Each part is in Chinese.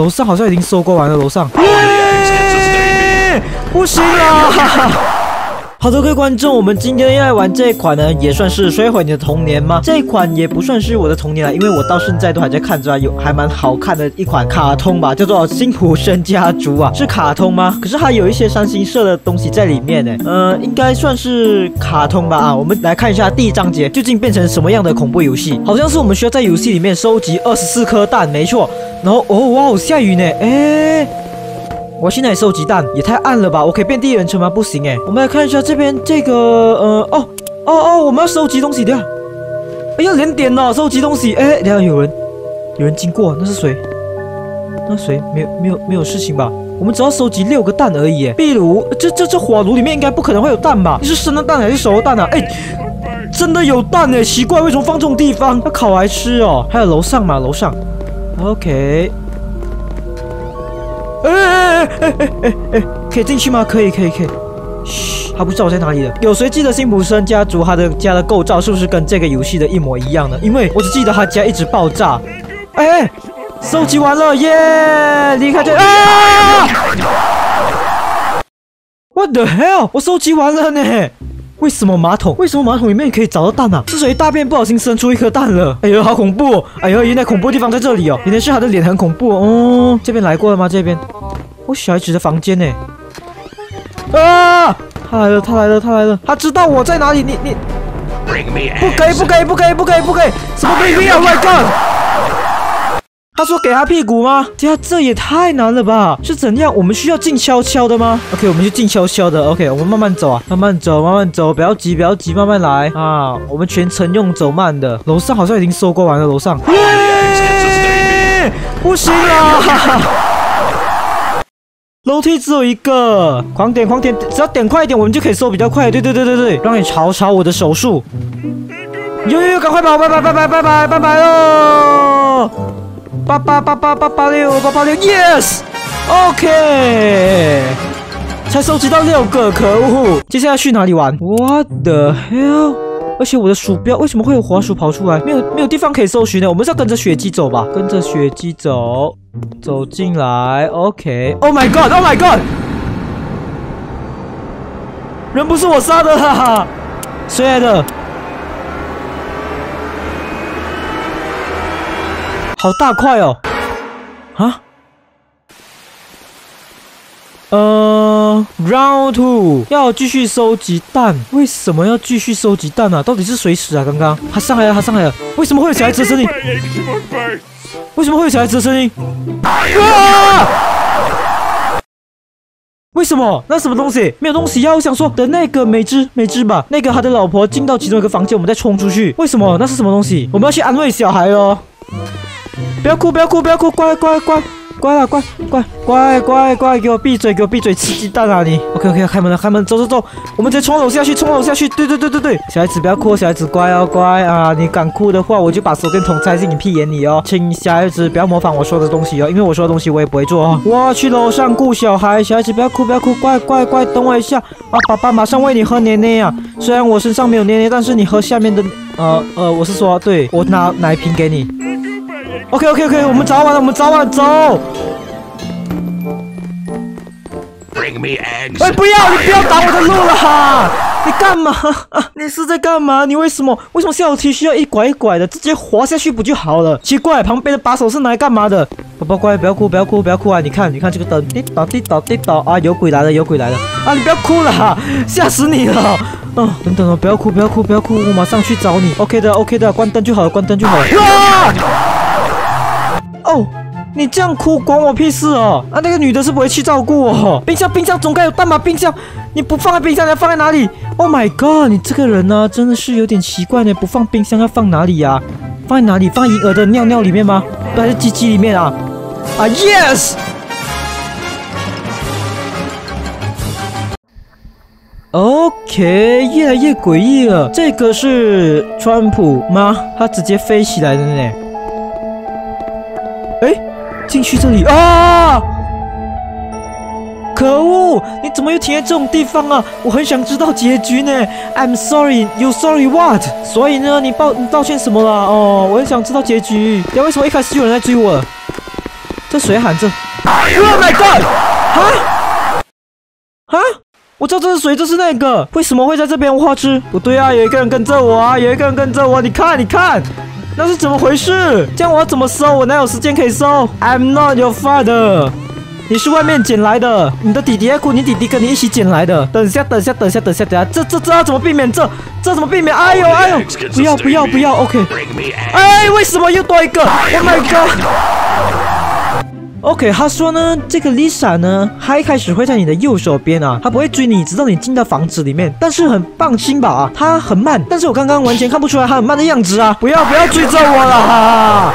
楼上好像已经收割完了，楼上。不行了！好的，各位观众，我们今天要来玩这一款呢，也算是摧毁你的童年吗？这一款也不算是我的童年了，因为我到现在都还在看着，有还蛮好看的一款卡通吧，叫做《辛普森家族》啊，是卡通吗？可是它有一些三星色的东西在里面呢，呃，应该算是卡通吧啊，我们来看一下第一章节究竟变成什么样的恐怖游戏？好像是我们需要在游戏里面收集二十四颗蛋，没错。然后哦哇，下雨呢，哎。我现在收集蛋也太暗了吧！我可以变第一人称吗？不行哎。我们来看一下这边这个呃哦哦哦，我们要收集东西的。哎呀，连点了，收集东西。哎，等下有人有人经过，那是谁？那谁？没有没有没有事情吧？我们只要收集六个蛋而已。壁炉，这这这火炉里面应该不可能会有蛋吧？你是生的蛋还是熟的蛋啊？哎，真的有蛋哎！奇怪，为什么放这种地方？要烤来吃哦。还有楼上嘛？楼上。OK。哎哎哎哎哎哎！可以进去吗？可以可以可以。嘘，他不知道我在哪里了。有谁记得辛普森家族他的家的构造是不是跟这个游戏的一模一样呢？因为我只记得他家一直爆炸。哎哎，收集完了耶！离开这啊！What the hell？我收集完了呢。为什么马桶？为什么马桶里面可以找到蛋啊？是谁大便不小心生出一颗蛋了？哎呦，好恐怖！哎呦，原来恐怖地方在这里哦！原来是他的脸很恐怖哦。这边来过了吗？这边，我小孩子的房间呢？啊！他来了，他来了，他来了！他知道我在哪里？你你，不可以，不可以，不可以，不可以，不可以！什么 me？Oh my god！他说给他屁股吗？这这也太难了吧？是怎样？我们需要静悄悄的吗？OK，我们就静悄悄的。OK，我们慢慢走啊，慢慢走，慢慢走，不要急，不要急，慢慢来啊。我们全程用走慢的。楼上好像已经收购完了，楼上。不行了！楼梯只有一个，狂点狂点，只要点快一点，我们就可以收比较快。对对对对对，让你瞧瞧我的手速。呦呦，赶快跑！拜拜拜拜拜拜拜拜喽！八八八八八八六八八六，yes，OK，才收集到六个，可恶！接下来去哪里玩？What the hell？而且我的鼠标为什么会有滑鼠跑出来？没有没有地方可以搜寻呢？我们是要跟着血迹走吧？跟着血迹走，走进来，OK，Oh my God，Oh my God，人不是我杀的，哈哈，谁来的？好大块哦！啊？呃，Round Two 要继续收集蛋，为什么要继续收集蛋啊？到底是谁死啊？刚刚他上来了，他上来了！为什么会有小孩子的声音？为什么会有小孩子的声音？啊！为什么？那什么东西？没有东西呀！我想说的那个美芝，美芝吧，那个他的老婆进到其中一个房间，我们再冲出去。为什么？那是什么东西？我们要去安慰小孩哦。不要哭，不要哭，不要哭，乖乖乖乖了，乖乖乖乖乖，给我闭嘴，给我闭嘴，吃鸡蛋啊你！OK OK，开门了，开门，走走走，我们直接冲楼下去，冲楼下去，对对对对对，小孩子不要哭，小孩子乖哦乖啊，你敢哭的话，我就把手电筒塞进你屁眼里哦，请小孩子不要模仿我说的东西哦，因为我说的东西我也不会做哦。我去楼上顾小孩，小孩子不要哭，不要哭，乖乖乖，等我一下啊，爸爸马上喂你喝奶奶啊，虽然我身上没有奶奶，但是你喝下面的，呃呃，我是说，对我拿奶瓶给你。OK OK OK，我们早晚我们早晚走。哎，不要，你不要挡我的路了哈！你干嘛？你是在干嘛？你为什么？为什么下楼梯需要一拐一拐的？直接滑下去不就好了？奇怪，旁边的把手是拿来干嘛的？宝宝乖，不要哭，不要哭，不要哭啊！你看，你看这个灯，滴答滴答滴答啊！有鬼来了，有鬼来了！啊，你不要哭了哈，吓死你了！啊，等等哦，不要哭，不要哭，不要哭，我马上去找你。OK 的，OK 的，关灯就好了，关灯就好了。啊！你这样哭关我屁事哦！啊，那个女的是不会去照顾我。冰箱，冰箱总该有蛋吧？冰箱，你不放在冰箱，你要放在哪里？Oh my god，你这个人呢，真的是有点奇怪呢。不放冰箱要放哪里呀？放在哪里？放婴儿的尿尿里面吗？还是鸡鸡里面啊？啊，yes。OK，越来越诡异了。这个是川普吗？他直接飞起来的呢。进去这里啊！可恶！你怎么又停在这种地方啊？我很想知道结局呢。I'm sorry, you sorry what？所以呢，你抱你道歉什么了？哦，我很想知道结局。呀，为什么一开始就有人在追我？这谁喊这？Oh my god！啊啊！我知道这是谁，这是那个，为什么会在这边？花痴，不对啊，有一个人跟着我啊，有一个人跟着我，你看，你看，那是怎么回事？这样我要怎么搜？我哪有时间可以搜？I'm not your father。你是外面捡来的，你的弟弟还哭，你弟弟跟你一起捡来的。等下，等下，等下，等下，等下，这这这要怎么避免？这这怎么避免？哎呦哎呦，不要不要不要，OK。哎，为什么又多一个？Oh my god。OK，他说呢，这个 Lisa 呢，他一开始会在你的右手边啊，他不会追你，直到你进到房子里面。但是很放心吧啊，他很慢，但是我刚刚完全看不出来他很慢的样子啊！不要不要追着我了哈！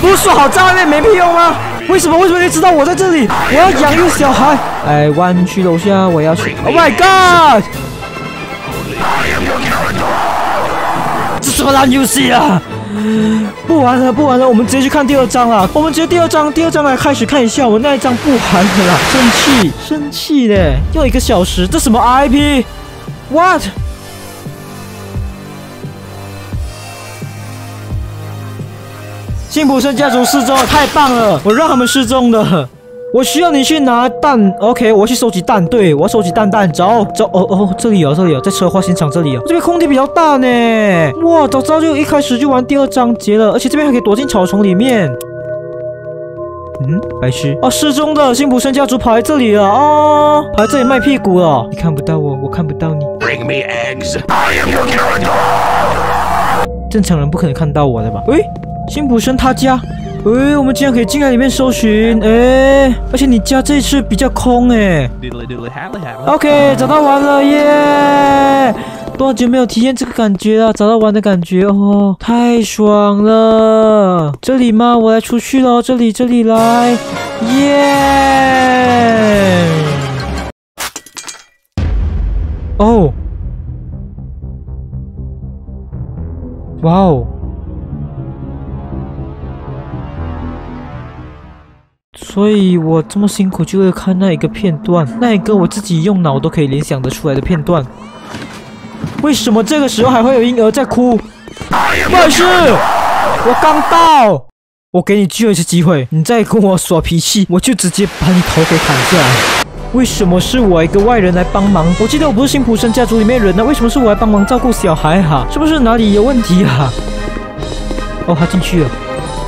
不是说好在外面没屁用吗？为什么为什么你知道我在这里？我要养一个小孩。哎，弯去楼下，我要去。Oh my god！这什么烂游戏啊！不玩了，不玩了，我们直接去看第二章了。我们直接第二章，第二章来开始看一下。我那一章不玩了啦，生气，生气嘞！又一个小时，这什么 IP？What？辛普森家族失踪了，太棒了！我让他们失踪的。我需要你去拿蛋，OK？我要去收集蛋，对我要收集蛋蛋，走走哦哦，这里有，这里有，在车祸现场这里有，这边空地比较大呢。哇，早知道就一开始就玩第二章节了，而且这边还可以躲进草丛里面。嗯，白痴哦，失踪的辛普森家族跑来这里了哦，跑来这里卖屁股了。你看不到我，我看不到你。Bring me eggs. I am your. 正常人不可能看到我的吧？喂。辛普森他家，哎，我们竟然可以进来里面搜寻，哎，而且你家这一次比较空哎。OK，找到玩了耶！多久没有体验这个感觉了？找到玩的感觉哦，太爽了！这里吗？我来出去喽，这里，这里来，耶！哦，哇哦！所以我这么辛苦就会看那一个片段，那一个我自己用脑都可以联想得出来的片段。为什么这个时候还会有婴儿在哭？不好意思，我刚到，我给你最后一次机会，你再跟我耍脾气，我就直接把你头给砍下来。为什么是我一个外人来帮忙？我记得我不是辛普森家族里面人呢，为什么是我来帮忙照顾小孩哈？是不是哪里有问题啊？哦，他进去了，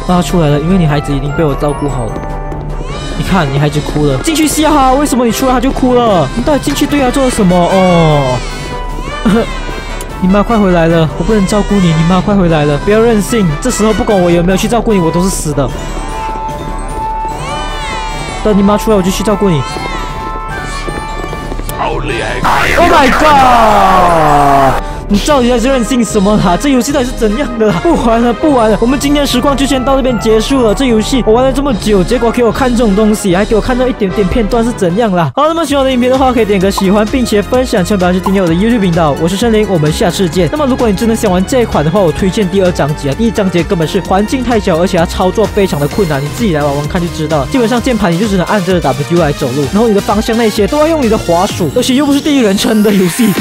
他出来了，因为你孩子已经被我照顾好了。你看，你孩子哭了，进去吓哈？为什么你出来他就哭了？你到底进去对他做了什么？哦，你妈快回来了，我不能照顾你，你妈快回来了，不要任性。这时候不管我有没有去照顾你，我都是死的。等你妈出来，我就去照顾你。Oh my god！你到底在任性什么啦？这游戏到底是怎样的？不玩了，不玩了。我们今天的时光就先到这边结束了。这游戏我玩了这么久，结果给我看这种东西，还给我看到一点点片段是怎样啦？好，那么喜欢我的影片的话，可以点个喜欢，并且分享，千万不要去订阅我的 YouTube 频道。我是森林，我们下次见。那么如果你真的想玩这一款的话，我推荐第二章节啊。第一章节根本是环境太小，而且它操作非常的困难，你自己来玩玩看就知道了。基本上键盘你就只能按着 W 来走路，然后你的方向那些都要用你的滑鼠，而且又不是第一人称的游戏。